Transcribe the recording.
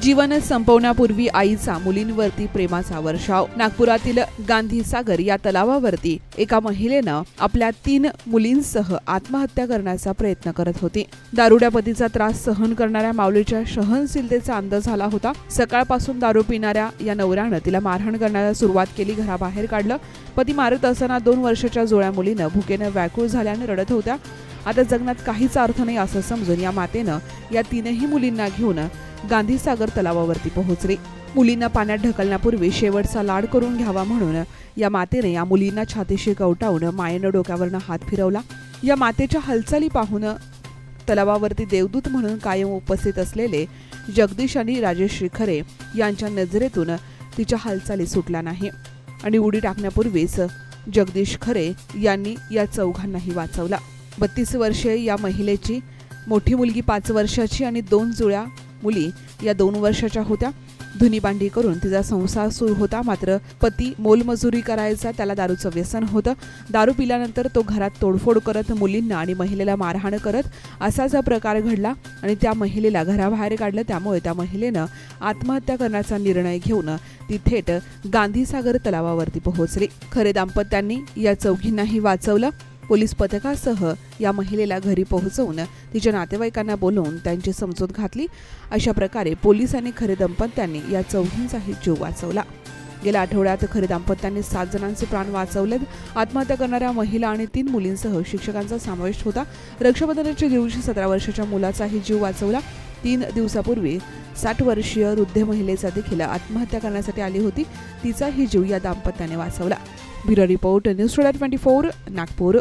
जीवन संपवण्यापूर्वी आईचा मुलींवरती प्रेमाचा वर्षाव. नागपुरातील गांधी सागर या तलावावरती एका महिलेनं आपल्या तीन मुलींसह आत्महत्या करण्याचा प्रयत्न करत होती. दारुड्या पतीचा त्रास सहन करणाऱ्या माऊलीच्या सहनशीलतेचा अंदाज झाला होता. सकाळपासून दारू पिणाऱ्या या नवऱ्यानं तिला मारहाण करण्याला सुरुवात केली घराबाहेर काढलं. पती मारत असताना दोन वर्षाच्या जोळ्या मुलीनं भुकेनं व्याकुळ झाल्याने रडत होत्या. आता जगण्यात काहीच अर्थ नाही असं समजून या मातेनं या तीनही मुलींना घेऊन गांधीसागर तलावावरती पोहोचले. मुलींना पाण्यात ढकलण्यापूर्वी शेवटचा लाड करून घ्यावा म्हणून या मातेने या मुलींना छातीशी कवटावून मायेनं डोक्यावरनं हात फिरवला. या मातेच्या हालचाली पाहून तलावावरती देवदूत म्हणून कायम उपस्थित असलेले जगदीश आणि राजेश खरे यांच्या नजरेतून तिच्या हालचाली सुटल्या नाही. आणि उडी टाकण्यापूर्वीच जगदीश खरे यांनी या चौघांनाही वाचवला. बत्तीस वर्षे या महिलेची मोठी मुलगी पाच वर्षाची आणि दोन जुळ्या मुली या दोन वर्षाच्या होत्या. धुनीबांडी करून तिचा संसार सुरू होता. मात्र पती मोलमजुरी करायचा त्याला दारूचं व्यसन होतं. दारू पिल्यानंतर तो घरात तोडफोड करत मुलींना आणि महिलेला मारहाण करत असाच प्रकार घडला आणि त्या महिलेला घराबाहेर काढलं. त्यामुळे त्या महिलेनं आत्महत्या करण्याचा निर्णय घेऊन ती थेट गांधीसागर तलावावरती पोहोचली. खरे दाम्पत्यांनी या चौघींनाही वाचवलं. पोलीस पथकासह या महिलेला घरी पोहोचवून तिच्या नातेवाईकांना बोलवून त्यांची समजूत घातली. अशा प्रकारे पोलिसांनी खरे दंपत्यांनी या चौघींचाही जीव वाचवला. गेल्या आठवड्यात खरे दाम्पत्यांनी सात जणांचे प्राण वाचवलेत. आत्महत्या करणाऱ्या महिला आणि तीन मुलींसह शिक्षकांचा समावेश होता. रक्षाबंधनाच्या दिवशी सतरा वर्षाच्या मुलाचाही जीव वाचवला. तीन दिवसापूर्वी साठ वर्षीय वृद्ध महिलेचा देखील आत्महत्या करण्यासाठी आली होती. तिचाही जीव या दाम्पत्याने वाचवला. Bureau report news twenty four Nagpur.